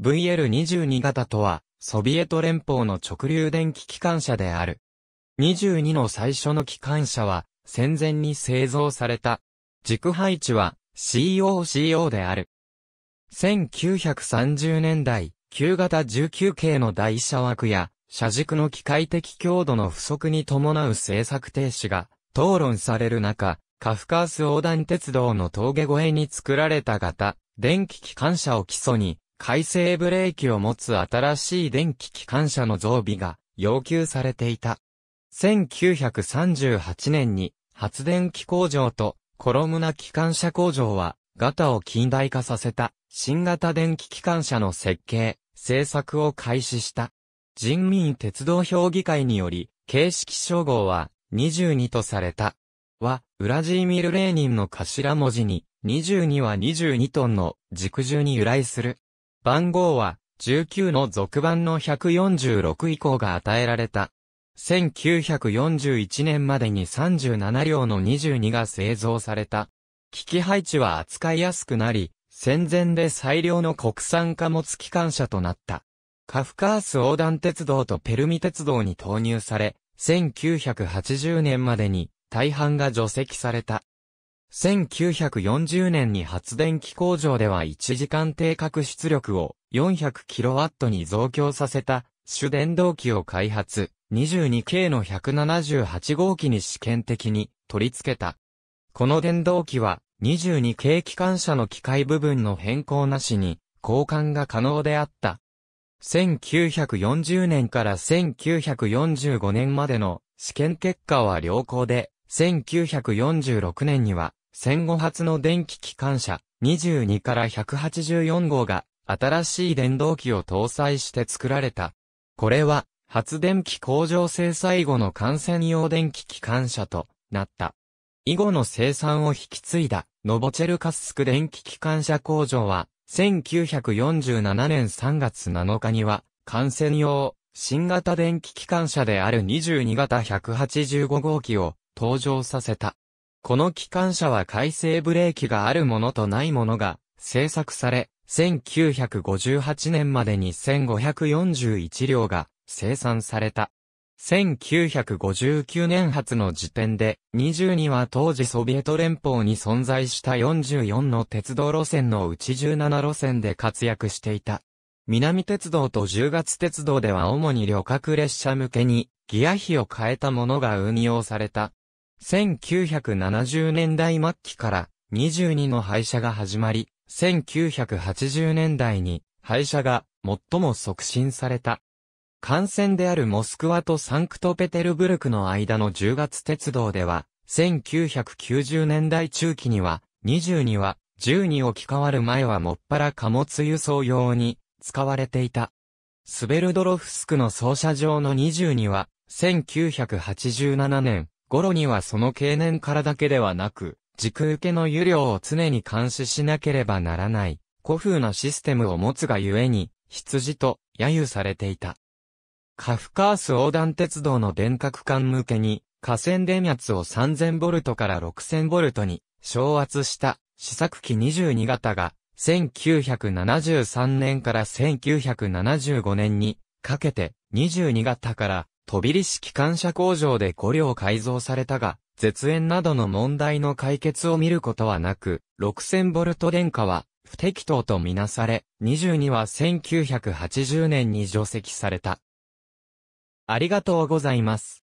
VL22 型とは、ソビエト連邦の直流電気機関車である。22の最初の機関車は、戦前に製造された。軸配置は COCO である。1930年代、旧型19系の台車枠や、車軸の機械的強度の不足に伴う政策停止が討論される中、カフカース横断鉄道の峠越えに作られた型、電気機関車を基礎に、回生ブレーキを持つ新しい電気機関車の増備が要求されていた。1938年に発電機工場とコロムナ機関車工場は型を近代化させた新型電気機関車の設計、製作を開始した。人民鉄道評議会により、形式称号は22とされた。は、ウラジーミル・レーニンの頭文字に、22は22トンの軸重に由来する。番号は、19の続版の146以降が与えられた。1941年までに37両の22が製造された。機器配置は扱いやすくなり、戦前で最良の国産貨物機関車となった。カフカース横断鉄道とペルミ鉄道に投入され、1980年までに大半が除籍された。1940年に発電機工場では1時間定格出力を 400kW に増強させた主電動機を開発。22K の178号機に試験的に取り付けた。この電動機は 22K 機関車の機械部分の変更なしに交換が可能であった。1940年から1945年までの試験結果は良好で、1946年には戦後初の電気機関車22から184号が新しい電動機を搭載して作られた。これは発電機工場制最後の幹線用電気機関車となった。以後の生産を引き継いだノボチェルカッスク電気機関車工場は1947年3月7日には幹線用新型電気機関車である22型185号機を登場させた。この機関車は回生ブレーキがあるものとないものが製作され、1958年までに1541両が生産された。1959年発の時点で、22は当時ソビエト連邦に存在した44の鉄道路線のうち17路線で活躍していた。南鉄道と10月鉄道では主に旅客列車向けにギア比を変えたものが運用された。1970年代末期から22の廃車が始まり、1980年代に廃車が最も促進された。幹線であるモスクワとサンクトペテルブルクの間の10月鉄道では、1990年代中期には、22は、12置き換わる前はもっぱら貨物輸送用に使われていた。スベルドロフスクの操車場の22は、1987年頃にはその経年からだけではなく、軸受けの油量を常に監視しなければならない、古風なシステムを持つがゆえに、羊と揶揄されていた。カフカース横断鉄道の電化区間向けに、河川電圧を 3000V から 6000V に昇圧した試作機22型が、1973年から1975年にかけて22型から飛び式機関車工場で5両改造されたが、絶縁などの問題の解決を見ることはなく、6000V 電化は不適当とみなされ、22は1980年に除籍された。ありがとうございます。